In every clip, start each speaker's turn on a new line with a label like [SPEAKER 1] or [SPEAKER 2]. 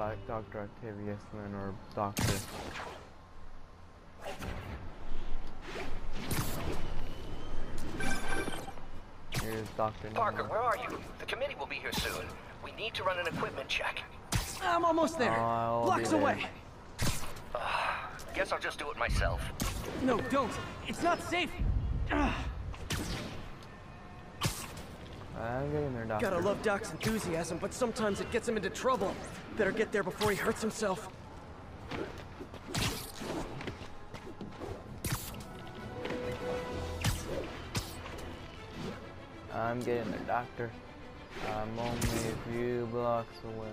[SPEAKER 1] like Dr. Octavius Lynn or Doctor. Here's Dr.
[SPEAKER 2] Parker,
[SPEAKER 1] Nemo.
[SPEAKER 2] where are you? The committee will be here soon. We need to run an equipment check.
[SPEAKER 3] I'm almost there.
[SPEAKER 1] I'll
[SPEAKER 3] Blocks
[SPEAKER 1] there.
[SPEAKER 3] away.
[SPEAKER 2] Ah, guess I'll just do it myself.
[SPEAKER 3] No, don't. It's not safe. Ugh.
[SPEAKER 1] I'm getting there, Doctor.
[SPEAKER 3] Gotta love Doc's enthusiasm, but sometimes it gets him into trouble. Better get there before he hurts himself.
[SPEAKER 1] I'm getting there, Doctor. I'm only a few blocks away.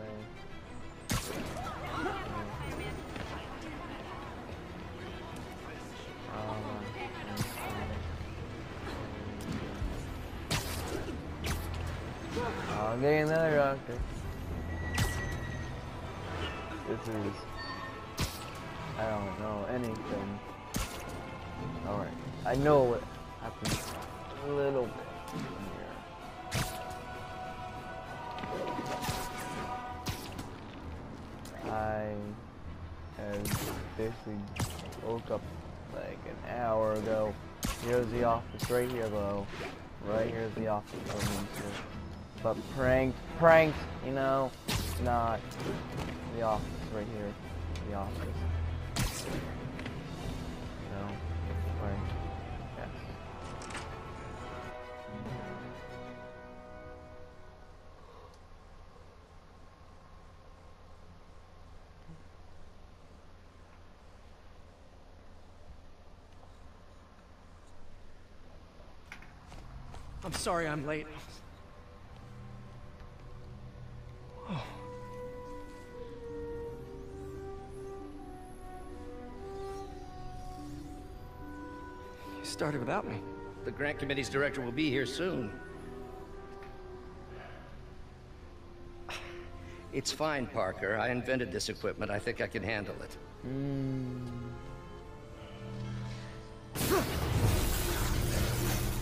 [SPEAKER 1] I'm getting there, Doctor. This is. I don't know anything. Alright. I know what happened a little bit here. I have basically woke up like an hour ago. Here's the office right here though. Right here's the office too. But pranked, pranked, you know, it's not the office right here. The office. Know, pranked. Yes.
[SPEAKER 3] I'm sorry I'm late. Started without me.
[SPEAKER 4] The grant committee's director will be here soon. It's fine, Parker. I invented this equipment. I think I can handle it.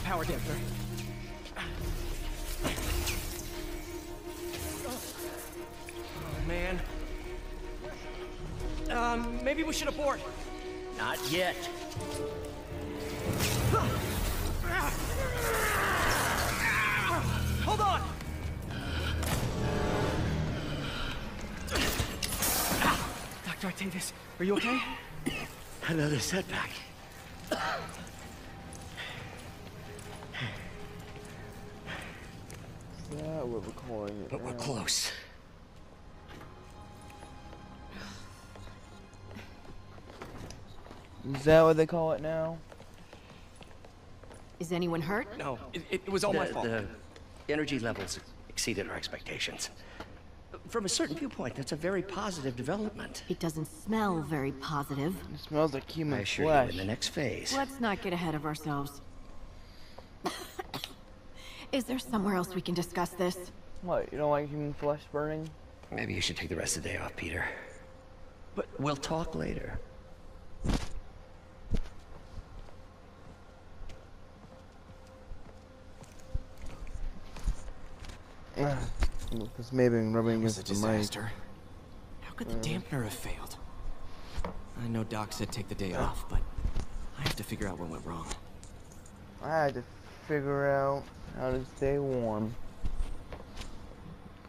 [SPEAKER 3] Power dampener. Oh, man. Um, maybe we should abort.
[SPEAKER 4] Not yet.
[SPEAKER 3] Hold on! Dr. Octavius, are you okay?
[SPEAKER 4] Another setback.
[SPEAKER 1] Is that what we're calling it?
[SPEAKER 4] But we're close.
[SPEAKER 1] Is that what they call it now?
[SPEAKER 5] Is anyone hurt?
[SPEAKER 3] No, it, it was all my fault.
[SPEAKER 4] the energy levels exceeded our expectations. From a certain viewpoint, that's a very positive development.
[SPEAKER 5] It doesn't smell very positive.
[SPEAKER 1] It smells like human
[SPEAKER 4] I assure
[SPEAKER 1] flesh.
[SPEAKER 4] you, in the next phase.
[SPEAKER 5] Let's not get ahead of ourselves. Is there somewhere else we can discuss this?
[SPEAKER 1] What? You don't like human flesh burning?
[SPEAKER 4] Maybe you should take the rest of the day off, Peter. But we'll talk later.
[SPEAKER 1] Because maybe I'm rubbing
[SPEAKER 3] It a
[SPEAKER 1] against the mic.
[SPEAKER 3] disaster. How could the uh. dampener have failed? I know Doc said take the day uh. off, but I have to figure out what went wrong.
[SPEAKER 1] I had to figure out how to stay warm.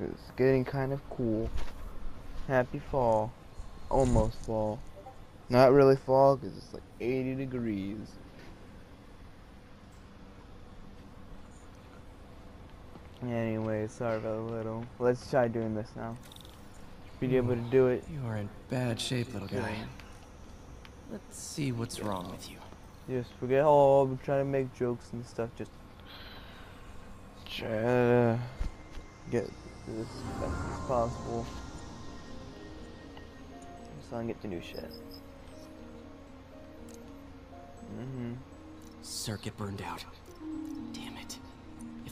[SPEAKER 1] It's getting kind of cool. Happy fall. Almost fall. Not really fall because it's like 80 degrees. Anyway, sorry about a little. Let's try doing this now. Be able to do it.
[SPEAKER 3] You are in bad shape, little guy. Let's see what's wrong with you.
[SPEAKER 1] Just forget all. I'm trying to make jokes and stuff. Just try to get this as best as possible. So I can get to new shit. Mm-hmm.
[SPEAKER 3] Circuit burned out.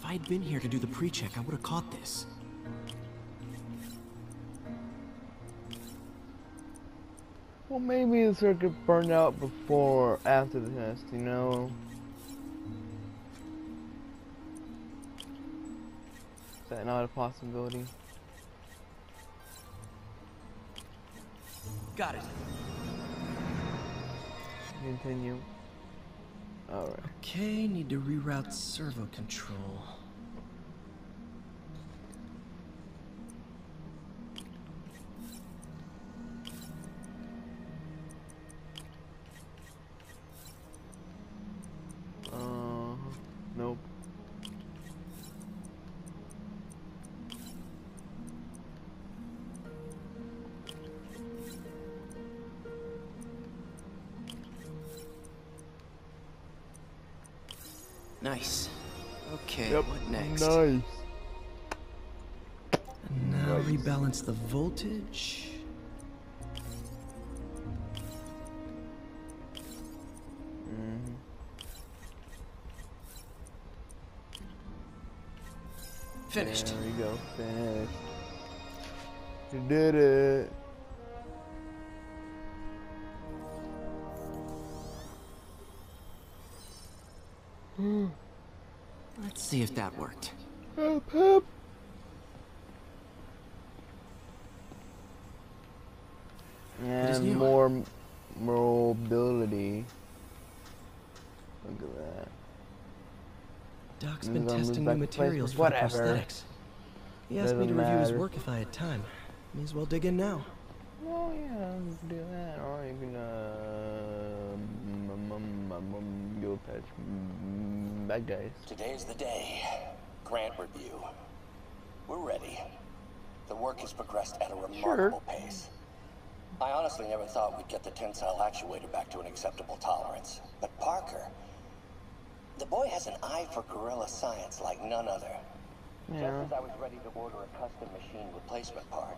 [SPEAKER 3] If I had been here to do the pre-check, I would have caught this.
[SPEAKER 1] Well, maybe the circuit burned out before or after the test, you know? Is that not a possibility?
[SPEAKER 3] Got it.
[SPEAKER 1] Continue. Alright.
[SPEAKER 3] Okay, need to reroute servo control. Nice. Okay,
[SPEAKER 1] Yep.
[SPEAKER 3] what next?
[SPEAKER 1] Nice.
[SPEAKER 3] And now rebalance the voltage.
[SPEAKER 1] Mhm.
[SPEAKER 3] Finished.
[SPEAKER 1] There we go. Finished. You did it.
[SPEAKER 3] Let's see if that worked.
[SPEAKER 1] Help, help. And more m- mobility. Look at that.
[SPEAKER 3] Doc's
[SPEAKER 1] Move
[SPEAKER 3] been testing new materials for
[SPEAKER 1] whatever.
[SPEAKER 3] prosthetics. He asked me to
[SPEAKER 1] Doesn't
[SPEAKER 3] review his work if I had time. May as well dig in now.
[SPEAKER 1] Oh yeah, you can do that, or you can uh, patch mm, bad guys.
[SPEAKER 6] Today's the day. Grant review. We're ready. The work has progressed at a remarkable pace. I honestly never thought we'd get the tensile actuator back to an acceptable tolerance. But Parker, the boy has an eye for guerrilla science like none other.
[SPEAKER 1] Yeah.
[SPEAKER 6] Just as I was ready to order a custom machine replacement part,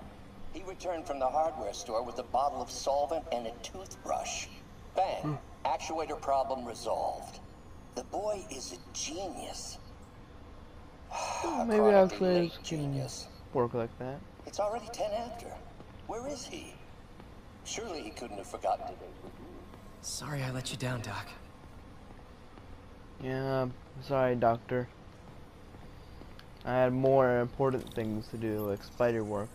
[SPEAKER 6] he returned from the hardware store with a bottle of solvent and a toothbrush. Bang! Actuator problem resolved. The boy is a genius. A
[SPEAKER 1] Maybe
[SPEAKER 6] chronically
[SPEAKER 1] actually
[SPEAKER 6] late genius.
[SPEAKER 1] work like that.
[SPEAKER 6] It's already 10 after. Where is he? Surely he couldn't have forgotten today's review.
[SPEAKER 3] Sorry I let you down, Doc.
[SPEAKER 1] Yeah, sorry, doctor. I had more important things to do, like spider work.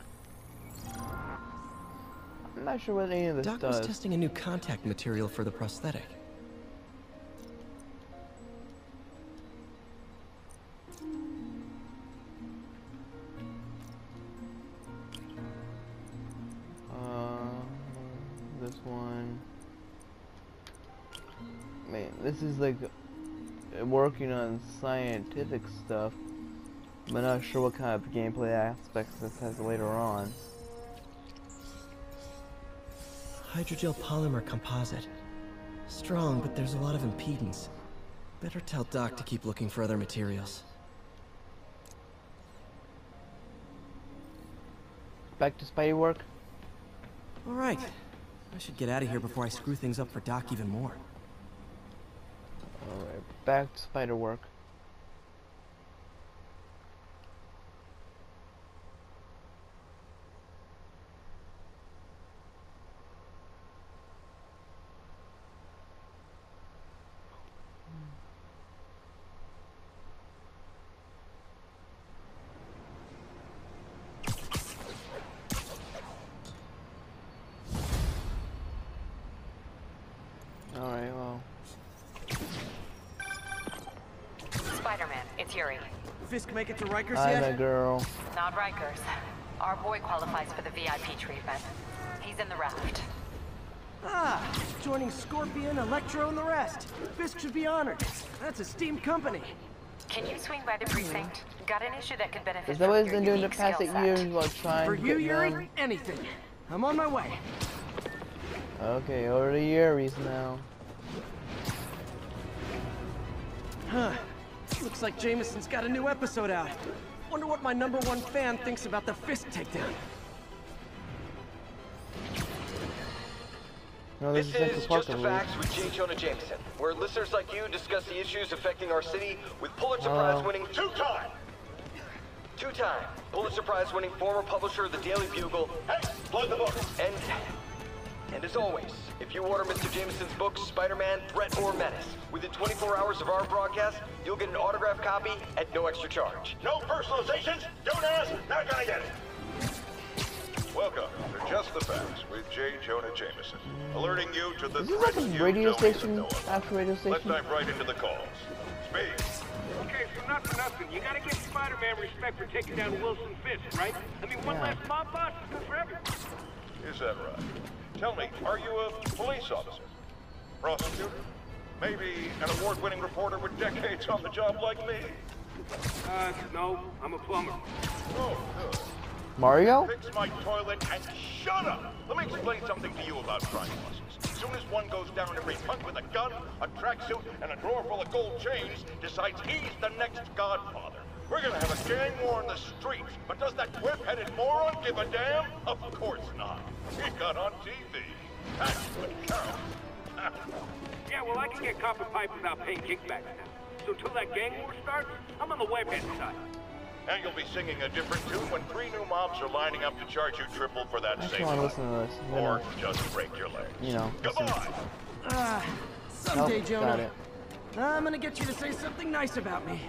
[SPEAKER 1] I'm not sure what any of this
[SPEAKER 3] Doc
[SPEAKER 1] does.
[SPEAKER 3] was testing a new contact material for the prosthetic.
[SPEAKER 1] Uh, this one. Man, this is like working on scientific stuff. I'm not sure what kind of gameplay aspects this has later on.
[SPEAKER 3] Hydrogel polymer composite. Strong, but there's a lot of impedance. Better tell Doc to keep looking for other materials.
[SPEAKER 1] Back to spidey work.
[SPEAKER 3] All right. I should get out of here before I screw things up for Doc even more.
[SPEAKER 1] Alright, back to spider work. Alright, well.
[SPEAKER 7] Spider-Man, Yuri.
[SPEAKER 3] Fisk make it to Rikers
[SPEAKER 1] Hi, that girl.
[SPEAKER 7] Not Rikers. Our boy qualifies for the VIP treatment. He's in the raft.
[SPEAKER 8] Ah, joining Scorpion, Electro, and the rest. Fisk should be honored. That's a steamed company.
[SPEAKER 7] Can you swing by the precinct? Got an issue that could benefit
[SPEAKER 1] Is that
[SPEAKER 7] from
[SPEAKER 1] what he's
[SPEAKER 7] your
[SPEAKER 1] been doing the past eight years while trying
[SPEAKER 8] For
[SPEAKER 1] to
[SPEAKER 8] you,
[SPEAKER 1] get
[SPEAKER 8] Yuri,
[SPEAKER 1] them?
[SPEAKER 8] anything. I'm on my way.
[SPEAKER 1] Okay, over to Yuri's now.
[SPEAKER 8] Huh. Looks like Jameson's got a new episode out. Wonder what my number one fan thinks about the Fisk takedown.
[SPEAKER 1] No, this,
[SPEAKER 9] This
[SPEAKER 1] is Central
[SPEAKER 9] is
[SPEAKER 1] Park,
[SPEAKER 9] Just
[SPEAKER 1] I
[SPEAKER 9] the. Facts with J. Jonah Jameson, where listeners like you discuss the issues affecting our city with Pulitzer
[SPEAKER 1] Hello.
[SPEAKER 9] Prize winning two-time, two-time Pulitzer Prize winning former publisher of the Daily Bugle. And as always, if you order Mr. Jameson's book, Spider-Man, Threat or Menace, within 24 hours of our broadcast, you'll get an autographed copy at no extra charge.
[SPEAKER 10] No personalizations. Don't ask. Not gonna get it. Welcome to Just the Facts with J. Jonah Jameson, alerting you to the
[SPEAKER 1] Is this like a
[SPEAKER 10] you
[SPEAKER 1] radio
[SPEAKER 10] don't
[SPEAKER 1] station?
[SPEAKER 10] even know about.
[SPEAKER 1] Actual radio
[SPEAKER 10] Let's dive right into the calls. Speak.
[SPEAKER 11] Okay, so not for nothing. You gotta give Spider-Man respect for taking down Wilson Fisk, right? I mean, one
[SPEAKER 1] Yeah.
[SPEAKER 11] less mob boss is good for everyone.
[SPEAKER 10] Is that right? Tell me, are you a police officer? Prosecutor? Maybe an award-winning reporter with decades on the job like me?
[SPEAKER 11] Uh, no, I'm a plumber.
[SPEAKER 10] Oh, good.
[SPEAKER 1] Mario?
[SPEAKER 10] Fix my toilet and shut up! Let me explain something to you about crime bosses. As soon as one goes down, every punk with a gun, a tracksuit, and a drawer full of gold chains decides he's the next godfather. We're gonna have a gang war in the streets, but does that whip-headed moron give a damn? Of course not. He got on TV. That's what counts.
[SPEAKER 11] Yeah, well, I can get copper pipe without paying kickbacks now. So till that gang war starts, I'm on the webhead side.
[SPEAKER 10] and you'll be singing a different tune when three new mobs are lining up to charge you triple for that
[SPEAKER 1] I just
[SPEAKER 10] same
[SPEAKER 1] want to
[SPEAKER 10] one.
[SPEAKER 1] listen to this. I'm
[SPEAKER 10] Or
[SPEAKER 1] gonna,
[SPEAKER 10] just break your legs.
[SPEAKER 1] you know, listen.
[SPEAKER 10] Goodbye!
[SPEAKER 3] Ah, someday,
[SPEAKER 1] Nope,
[SPEAKER 3] Jonah. I'm gonna get you to say something nice about me.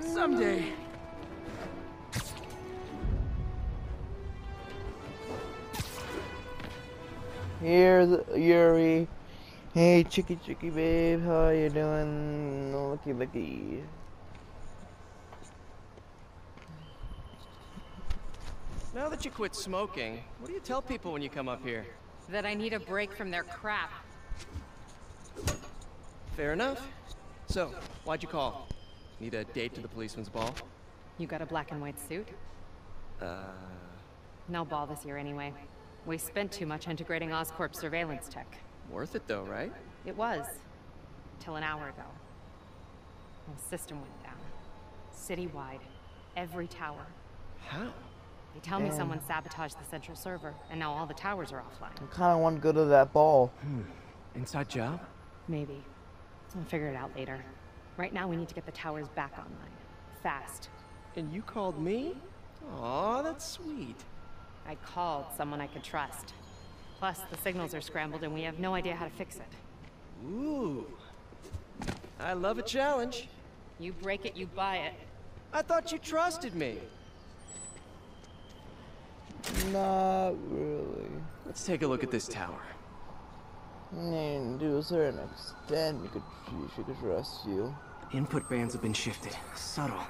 [SPEAKER 3] Someday.
[SPEAKER 1] Here's Yuri. Hey, chicky chicky babe, how you doing? Looky looky.
[SPEAKER 3] Now that you quit smoking, what do you tell people when you come up here?
[SPEAKER 7] That I need a break from their crap.
[SPEAKER 3] Fair enough. So, why'd you call? Need a date to the policeman's ball?
[SPEAKER 7] You got a black and white suit?
[SPEAKER 3] Uh,
[SPEAKER 7] No ball this year anyway. We spent too much integrating Oscorp surveillance tech.
[SPEAKER 3] worth it though, right?
[SPEAKER 7] It was. Till an hour ago. The system went down. Citywide. Every tower.
[SPEAKER 3] How?
[SPEAKER 7] They tell me someone sabotaged the central server, and now all the towers are offline.
[SPEAKER 1] I kind of want to go to that ball.
[SPEAKER 3] Inside job?
[SPEAKER 7] Maybe. I'll figure it out later. Right now, we need to get the towers back online. Fast.
[SPEAKER 3] And you called me? Aw, that's sweet.
[SPEAKER 7] I called someone I could trust. Plus, the signals are scrambled and we have no idea how to fix it.
[SPEAKER 3] Ooh. I love a challenge.
[SPEAKER 7] You break it, you buy it.
[SPEAKER 3] I thought you trusted me.
[SPEAKER 1] Not really.
[SPEAKER 3] Let's take a look at this tower.
[SPEAKER 1] I mean, to a certain extent, you could, she could trust you.
[SPEAKER 3] Input bands have been shifted. Subtle.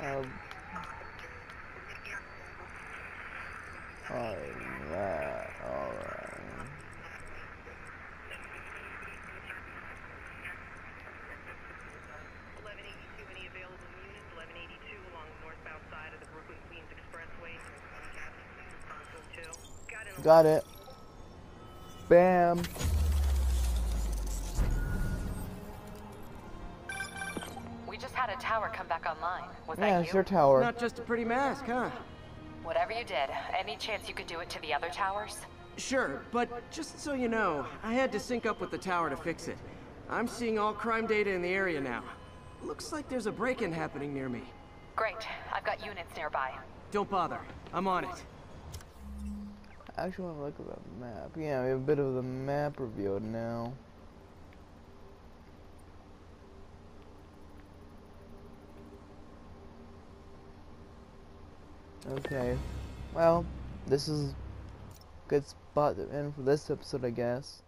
[SPEAKER 1] Um that, alright. Got it. Bam.
[SPEAKER 7] We just had a tower come back online. Was
[SPEAKER 1] Yeah,
[SPEAKER 7] that
[SPEAKER 1] it's
[SPEAKER 7] you?
[SPEAKER 1] your tower.
[SPEAKER 3] Not just a pretty mask, huh?
[SPEAKER 7] Whatever you did, any chance you could do it to the other towers?
[SPEAKER 3] Sure, but just so you know, I had to sync up with the tower to fix it. I'm seeing all crime data in the area now. Looks like there's a break-in happening near me.
[SPEAKER 7] Great. I've got units nearby.
[SPEAKER 3] Don't bother. I'm on it.
[SPEAKER 1] I actually want to look at the map. Yeah, we have a bit of the map revealed now. Okay. Well, this is a good spot to end for this episode, I guess.